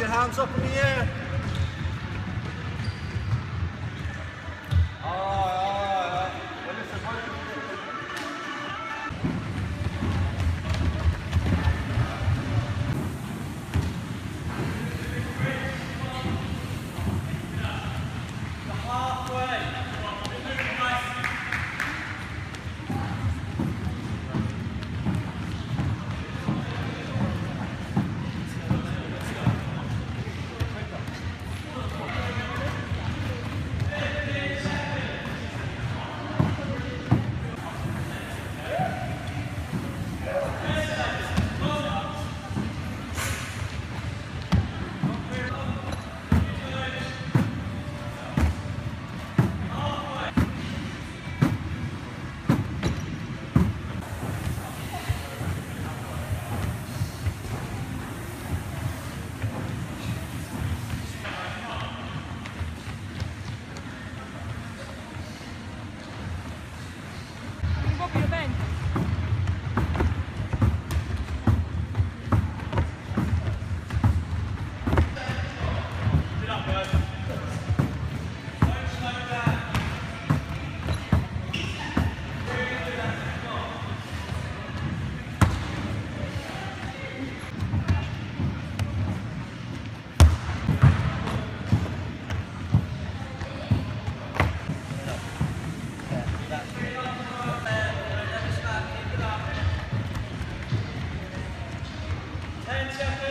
your hands up in the air. Hands up.